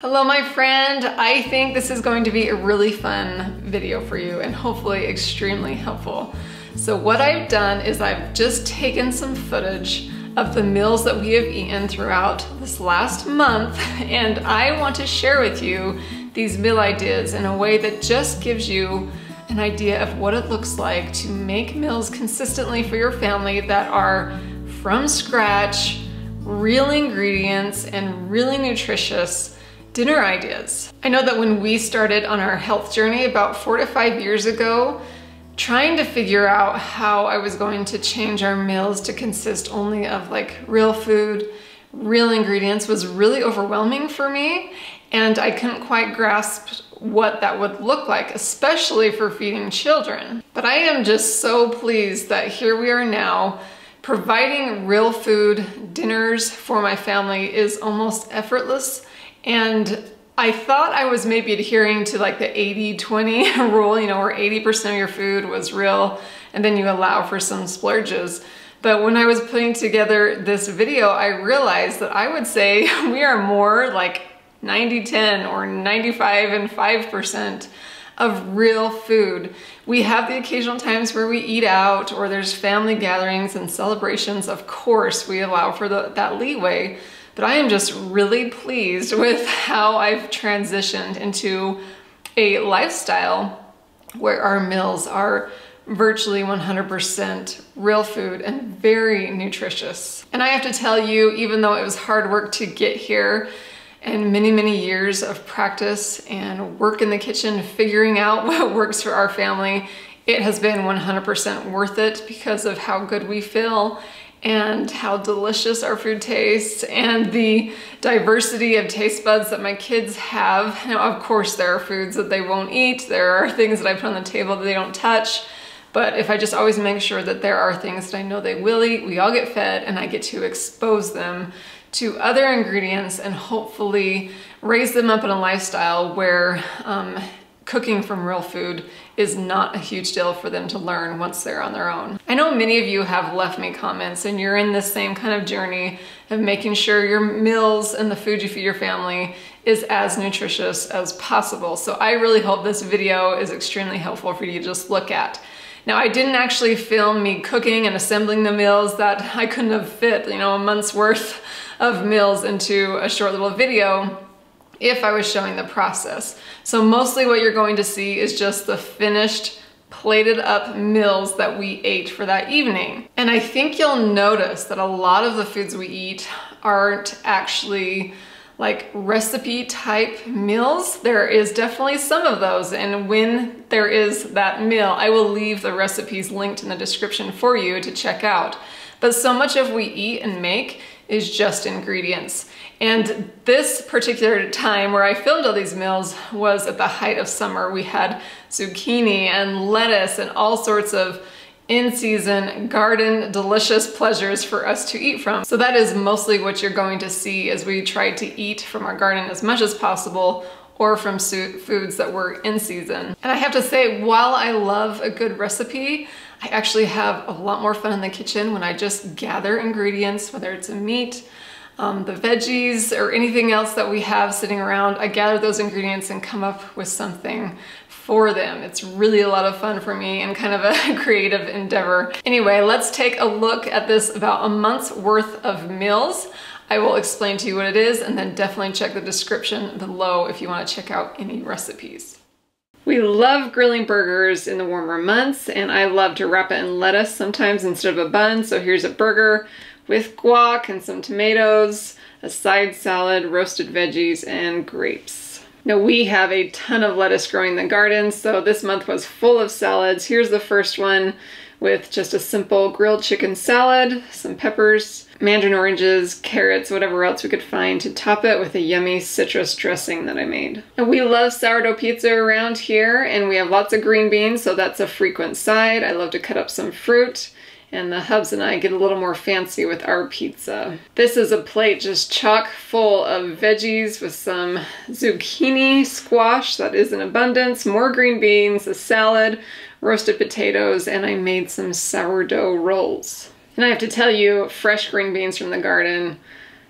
Hello my friend, I think this is going to be a really fun video for you and hopefully extremely helpful. So what I've done is I've just taken some footage of the meals that we have eaten throughout this last month and I want to share with you these meal ideas in a way that just gives you an idea of what it looks like to make meals consistently for your family that are from scratch, real ingredients, and really nutritious dinner ideas. I know that when we started on our health journey about four to five years ago, trying to figure out how I was going to change our meals to consist only of like real food, real ingredients was really overwhelming for me. And I couldn't quite grasp what that would look like, especially for feeding children. But I am just so pleased that here we are now providing real food dinners for my family is almost effortless and I thought I was maybe adhering to like the 80-20 rule, you know, where 80% of your food was real and then you allow for some splurges. But when I was putting together this video, I realized that I would say we are more like 90-10 or 95 and 5% of real food. We have the occasional times where we eat out or there's family gatherings and celebrations. Of course, we allow for the, that leeway. But I am just really pleased with how I've transitioned into a lifestyle where our meals are virtually 100% real food and very nutritious. And I have to tell you, even though it was hard work to get here and many, many years of practice and work in the kitchen, figuring out what works for our family, it has been 100% worth it because of how good we feel and how delicious our food tastes and the diversity of taste buds that my kids have. Now, of course, there are foods that they won't eat. There are things that I put on the table that they don't touch. But if I just always make sure that there are things that I know they will eat, we all get fed and I get to expose them to other ingredients and hopefully raise them up in a lifestyle where um, cooking from real food is not a huge deal for them to learn once they're on their own. I know many of you have left me comments and you're in this same kind of journey of making sure your meals and the food you feed your family is as nutritious as possible. So I really hope this video is extremely helpful for you to just look at. Now I didn't actually film me cooking and assembling the meals that I couldn't have fit, you know, a month's worth of meals into a short little video if I was showing the process. So mostly what you're going to see is just the finished plated up meals that we ate for that evening. And I think you'll notice that a lot of the foods we eat aren't actually like recipe type meals. There is definitely some of those. And when there is that meal, I will leave the recipes linked in the description for you to check out. But so much of we eat and make is just ingredients. And this particular time where I filmed all these meals was at the height of summer. We had zucchini and lettuce and all sorts of in-season garden delicious pleasures for us to eat from. So that is mostly what you're going to see as we try to eat from our garden as much as possible or from foods that were in season. And I have to say, while I love a good recipe, I actually have a lot more fun in the kitchen when I just gather ingredients, whether it's a meat, um, the veggies or anything else that we have sitting around, I gather those ingredients and come up with something for them. It's really a lot of fun for me and kind of a creative endeavor. Anyway, let's take a look at this about a month's worth of meals. I will explain to you what it is and then definitely check the description below if you want to check out any recipes. We love grilling burgers in the warmer months and I love to wrap it in lettuce sometimes instead of a bun. So here's a burger with guac and some tomatoes, a side salad, roasted veggies, and grapes. Now we have a ton of lettuce growing in the garden, so this month was full of salads. Here's the first one with just a simple grilled chicken salad, some peppers, mandarin oranges, carrots, whatever else we could find to top it with a yummy citrus dressing that I made. And we love sourdough pizza around here and we have lots of green beans, so that's a frequent side. I love to cut up some fruit and the hubs and I get a little more fancy with our pizza. This is a plate just chock full of veggies with some zucchini squash that is in abundance, more green beans, a salad, roasted potatoes, and I made some sourdough rolls. And I have to tell you, fresh green beans from the garden,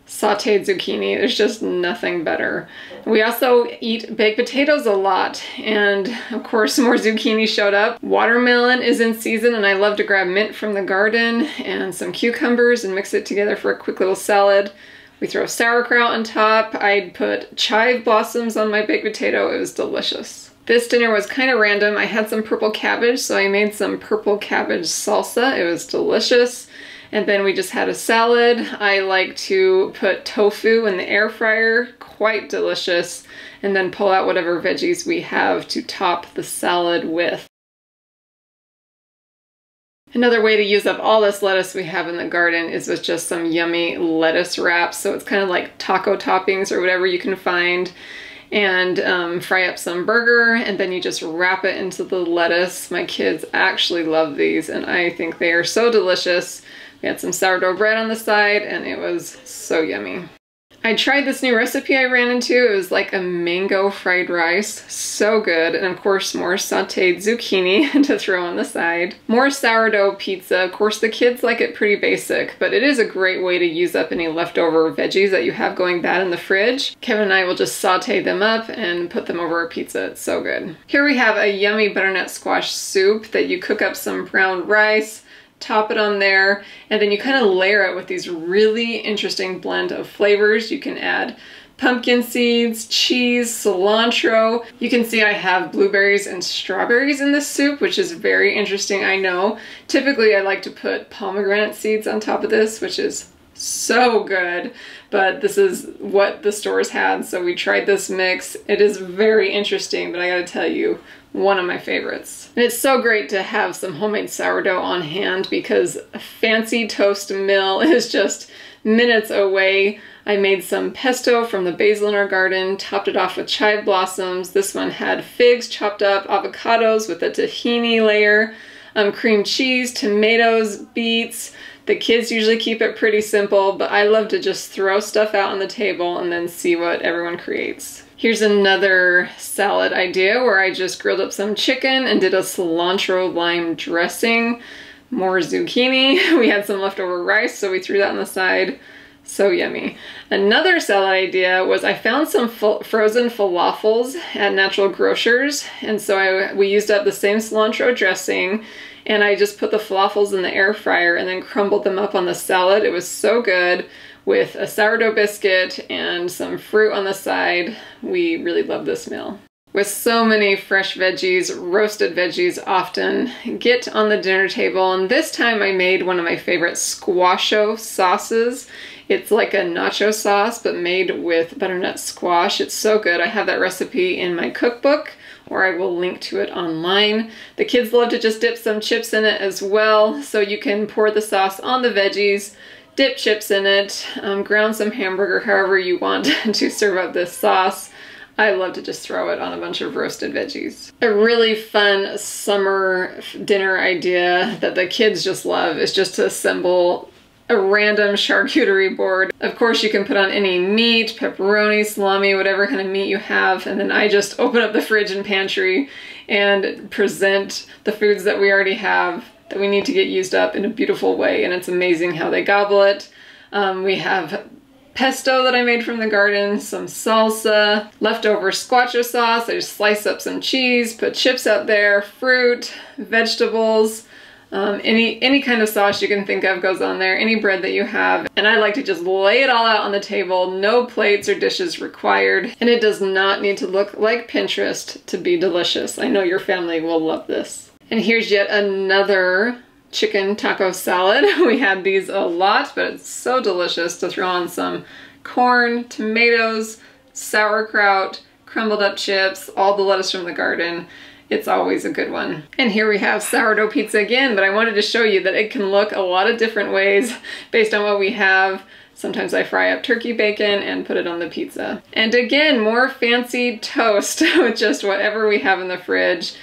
sauteed zucchini. There's just nothing better. We also eat baked potatoes a lot, and of course more zucchini showed up. Watermelon is in season, and I love to grab mint from the garden and some cucumbers and mix it together for a quick little salad. We throw sauerkraut on top. I'd put chive blossoms on my baked potato. It was delicious. This dinner was kind of random. I had some purple cabbage, so I made some purple cabbage salsa. It was delicious. And then we just had a salad. I like to put tofu in the air fryer, quite delicious. And then pull out whatever veggies we have to top the salad with. Another way to use up all this lettuce we have in the garden is with just some yummy lettuce wraps. So it's kind of like taco toppings or whatever you can find and um, fry up some burger and then you just wrap it into the lettuce. My kids actually love these and I think they are so delicious. We had some sourdough bread on the side and it was so yummy. I tried this new recipe I ran into. It was like a mango fried rice. So good. And of course, more sauteed zucchini to throw on the side. More sourdough pizza. Of course, the kids like it pretty basic, but it is a great way to use up any leftover veggies that you have going bad in the fridge. Kevin and I will just saute them up and put them over a pizza. It's so good. Here we have a yummy butternut squash soup that you cook up some brown rice, top it on there, and then you kind of layer it with these really interesting blend of flavors. You can add pumpkin seeds, cheese, cilantro. You can see I have blueberries and strawberries in this soup, which is very interesting, I know. Typically I like to put pomegranate seeds on top of this, which is so good, but this is what the stores had, so we tried this mix. It is very interesting, but I gotta tell you, one of my favorites. And it's so great to have some homemade sourdough on hand because a fancy toast mill is just minutes away. I made some pesto from the basil in our garden, topped it off with chive blossoms. This one had figs chopped up, avocados with a tahini layer, um, cream cheese, tomatoes, beets. The kids usually keep it pretty simple, but I love to just throw stuff out on the table and then see what everyone creates. Here's another salad idea where I just grilled up some chicken and did a cilantro lime dressing. More zucchini. We had some leftover rice, so we threw that on the side. So yummy. Another salad idea was I found some frozen falafels at Natural Grocers, and so I, we used up the same cilantro dressing, and I just put the falafels in the air fryer and then crumbled them up on the salad. It was so good with a sourdough biscuit and some fruit on the side. We really love this meal. With so many fresh veggies, roasted veggies often get on the dinner table and this time I made one of my favorite squacho sauces. It's like a nacho sauce but made with butternut squash. It's so good. I have that recipe in my cookbook or I will link to it online. The kids love to just dip some chips in it as well so you can pour the sauce on the veggies dip chips in it, um, ground some hamburger, however you want to serve up this sauce. I love to just throw it on a bunch of roasted veggies. A really fun summer dinner idea that the kids just love is just to assemble a random charcuterie board. Of course you can put on any meat, pepperoni, salami, whatever kind of meat you have, and then I just open up the fridge and pantry and present the foods that we already have that we need to get used up in a beautiful way and it's amazing how they gobble it. Um, we have pesto that I made from the garden, some salsa, leftover squacho sauce. I just slice up some cheese, put chips out there, fruit, vegetables, um, any, any kind of sauce you can think of goes on there, any bread that you have. And I like to just lay it all out on the table, no plates or dishes required. And it does not need to look like Pinterest to be delicious. I know your family will love this. And here's yet another chicken taco salad. We had these a lot, but it's so delicious to throw on some corn, tomatoes, sauerkraut, crumbled up chips, all the lettuce from the garden. It's always a good one. And here we have sourdough pizza again, but I wanted to show you that it can look a lot of different ways based on what we have. Sometimes I fry up turkey bacon and put it on the pizza. And again, more fancy toast with just whatever we have in the fridge.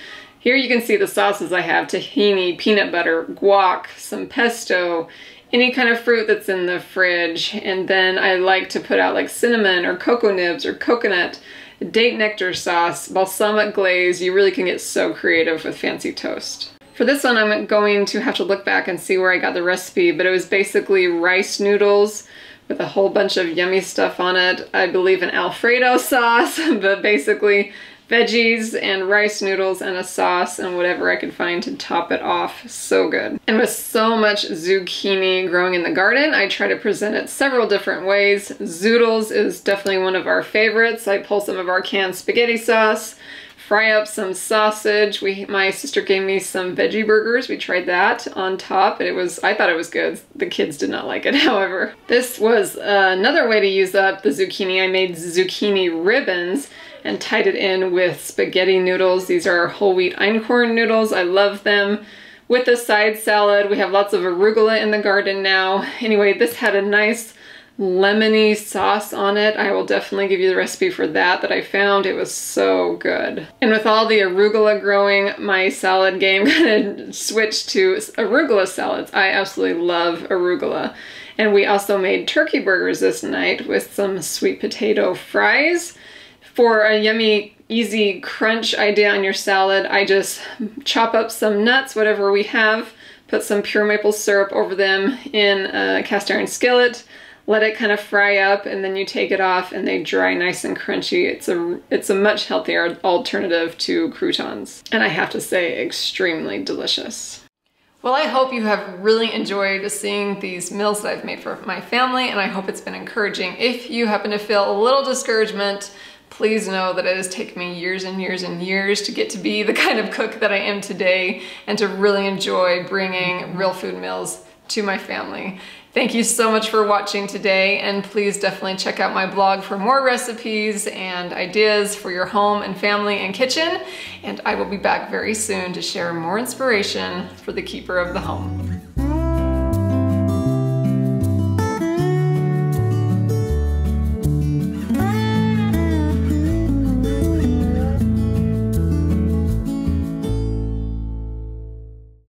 Here you can see the sauces I have, tahini, peanut butter, guac, some pesto, any kind of fruit that's in the fridge. And then I like to put out like cinnamon or cocoa nibs or coconut, date nectar sauce, balsamic glaze. You really can get so creative with fancy toast. For this one, I'm going to have to look back and see where I got the recipe, but it was basically rice noodles with a whole bunch of yummy stuff on it. I believe an Alfredo sauce, but basically veggies and rice noodles and a sauce and whatever I could find to top it off. So good. And with so much zucchini growing in the garden, I try to present it several different ways. Zoodles is definitely one of our favorites. I pull some of our canned spaghetti sauce, fry up some sausage. We, my sister gave me some veggie burgers. We tried that on top. and It was, I thought it was good. The kids did not like it, however. This was another way to use up the zucchini. I made zucchini ribbons and tied it in with spaghetti noodles. These are whole wheat einkorn noodles. I love them. With a side salad, we have lots of arugula in the garden now. Anyway, this had a nice lemony sauce on it. I will definitely give you the recipe for that that I found. It was so good. And with all the arugula growing, my salad game kind of switched to arugula salads. I absolutely love arugula. And we also made turkey burgers this night with some sweet potato fries. For a yummy, easy crunch idea on your salad, I just chop up some nuts, whatever we have, put some pure maple syrup over them in a cast iron skillet, let it kind of fry up and then you take it off and they dry nice and crunchy. It's a, it's a much healthier alternative to croutons. And I have to say, extremely delicious. Well, I hope you have really enjoyed seeing these meals that I've made for my family and I hope it's been encouraging. If you happen to feel a little discouragement, please know that it has taken me years and years and years to get to be the kind of cook that I am today and to really enjoy bringing real food meals to my family. Thank you so much for watching today and please definitely check out my blog for more recipes and ideas for your home and family and kitchen and I will be back very soon to share more inspiration for the keeper of the home.